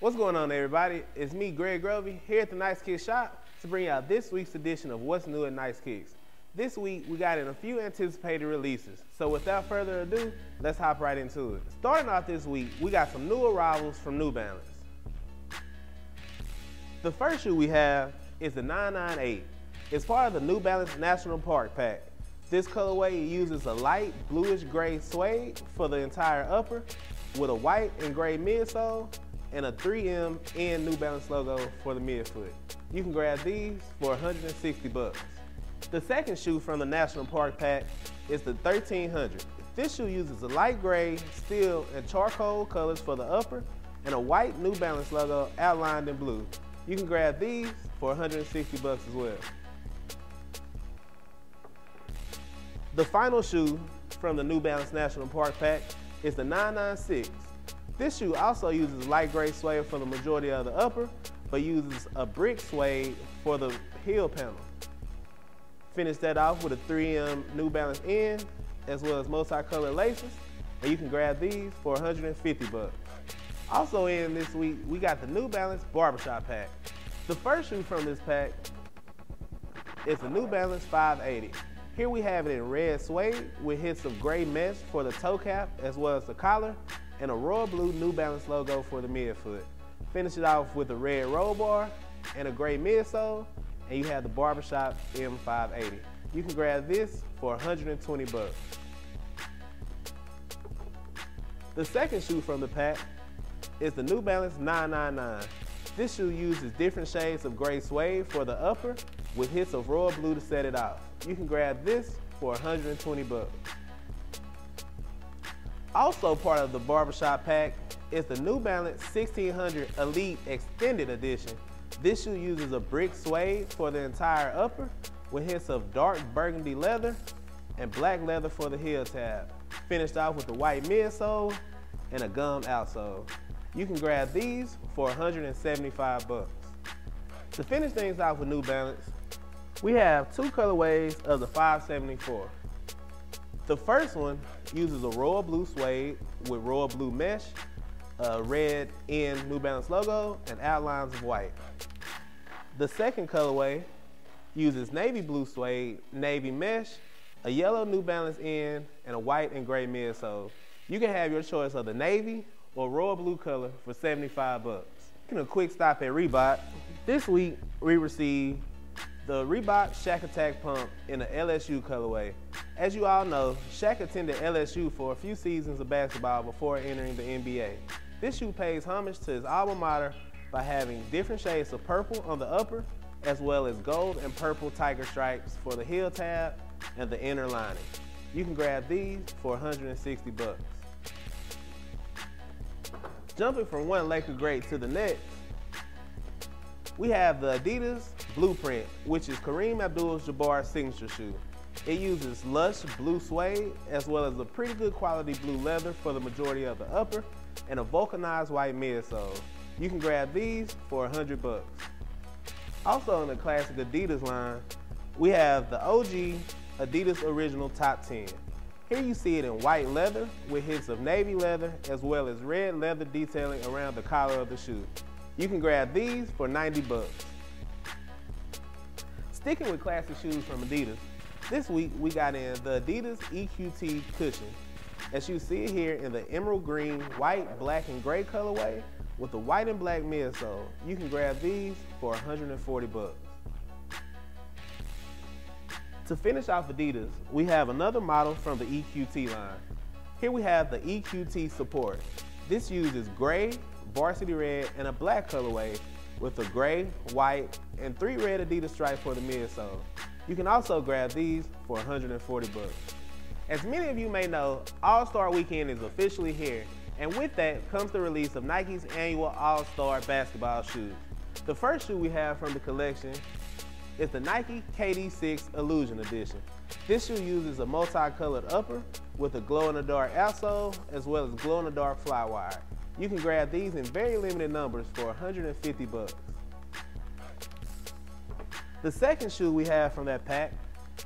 What's going on everybody? It's me, Greg Grovey, here at the Nice Kicks shop to bring out this week's edition of What's New at Nice Kicks. This week, we got in a few anticipated releases. So without further ado, let's hop right into it. Starting off this week, we got some new arrivals from New Balance. The first shoe we have is the 998. It's part of the New Balance National Park Pack. This colorway uses a light bluish gray suede for the entire upper with a white and gray midsole and a 3M and New Balance logo for the midfoot. You can grab these for 160 bucks. The second shoe from the National Park Pack is the 1300. This shoe uses a light gray, steel, and charcoal colors for the upper and a white New Balance logo outlined in blue. You can grab these for 160 bucks as well. The final shoe from the New Balance National Park Pack is the 996. This shoe also uses light gray suede for the majority of the upper, but uses a brick suede for the heel panel. Finish that off with a 3M New Balance N, as well as multicolored laces, and you can grab these for 150 bucks. Also in this week, we got the New Balance Barbershop Pack. The first shoe from this pack is the New Balance 580. Here we have it in red suede with hits of gray mesh for the toe cap as well as the collar and a royal blue New Balance logo for the midfoot. Finish it off with a red roll bar and a gray midsole, and you have the Barbershop M580. You can grab this for 120 bucks. The second shoe from the pack is the New Balance 999. This shoe uses different shades of gray suede for the upper with hits of royal blue to set it off. You can grab this for 120 bucks. Also part of the barbershop pack is the New Balance 1600 Elite Extended Edition. This shoe uses a brick suede for the entire upper with hints of dark burgundy leather and black leather for the heel tab. Finished off with a white midsole and a gum outsole. You can grab these for 175 bucks. To finish things off with New Balance, we have two colorways of the 574. The first one uses a royal blue suede with royal blue mesh, a red N New Balance logo, and outlines of white. The second colorway uses navy blue suede, navy mesh, a yellow New Balance N, and a white and gray midsole. You can have your choice of the navy or royal blue color for 75 bucks. Taking a quick stop at Reebok, this week we received the Reebok Shaq Attaq Pump in the LSU colorway. As you all know, Shaq attended LSU for a few seasons of basketball before entering the NBA. This shoe pays homage to his alma mater by having different shades of purple on the upper, as well as gold and purple tiger stripes for the heel tab and the inner lining. You can grab these for 160 bucks. Jumping from one Laker great to the next, we have the Adidas Blueprint, which is Kareem Abdul-Jabbar's signature shoe. It uses lush blue suede as well as a pretty good quality blue leather for the majority of the upper and a vulcanized white midsole. You can grab these for 100 bucks. Also in the classic Adidas line, we have the OG Adidas Original Top 10. Here you see it in white leather with hints of navy leather as well as red leather detailing around the collar of the shoe. You can grab these for 90 bucks. Sticking with classic shoes from Adidas, this week we got in the Adidas EQT cushion. As you see it here in the emerald green, white, black, and gray colorway with the white and black midsole. You can grab these for 140 bucks. To finish off Adidas, we have another model from the EQT line. Here we have the EQT Support. This uses gray, varsity red, and a black colorway with a gray, white, and three red Adidas stripes for the midsole. You can also grab these for 140 bucks. As many of you may know, All-Star Weekend is officially here, and with that comes the release of Nike's annual All-Star basketball shoes. The first shoe we have from the collection is the Nike KD6 Illusion Edition. This shoe uses a multicolored upper with a glow-in-the-dark outsole as well as glow-in-the-dark flywire. You can grab these in very limited numbers for 150 bucks. The second shoe we have from that pack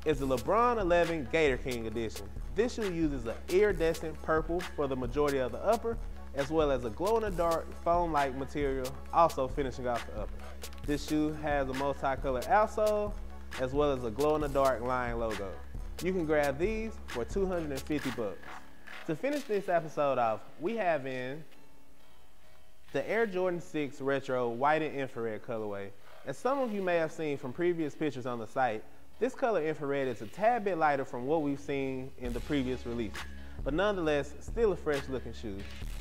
is the LeBron 11 Gator King Edition. This shoe uses an iridescent purple for the majority of the upper, as well as a glow-in-the-dark foam-like material, also finishing off the upper. This shoe has a multicolored outsole, as well as a glow-in-the-dark line logo. You can grab these for 250 bucks. To finish this episode off, we have in the Air Jordan 6 Retro White and Infrared colorway. As some of you may have seen from previous pictures on the site, this color infrared is a tad bit lighter from what we've seen in the previous releases, but nonetheless, still a fresh looking shoe.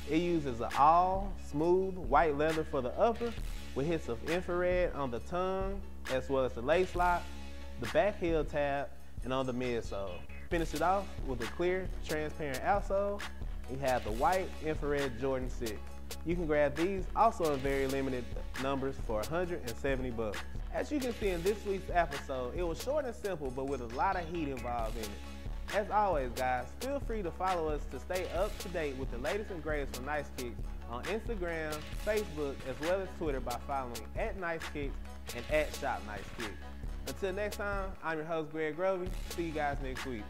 It uses an all smooth white leather for the upper with hits of infrared on the tongue as well as the lace lock, the back heel tab, and on the midsole. Finish it off with a clear, transparent outsole. You have the white infrared Jordan 6. You can grab these also in very limited numbers for 170 bucks. As you can see in this week's episode, it was short and simple, but with a lot of heat involved in it. As always, guys, feel free to follow us to stay up to date with the latest and greatest from Nice Kicks on Instagram, Facebook, as well as Twitter by following at Nice Kicks and at Shop Nice Kicks. Until next time, I'm your host, Greg Grovey. See you guys next week.